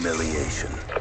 humiliation.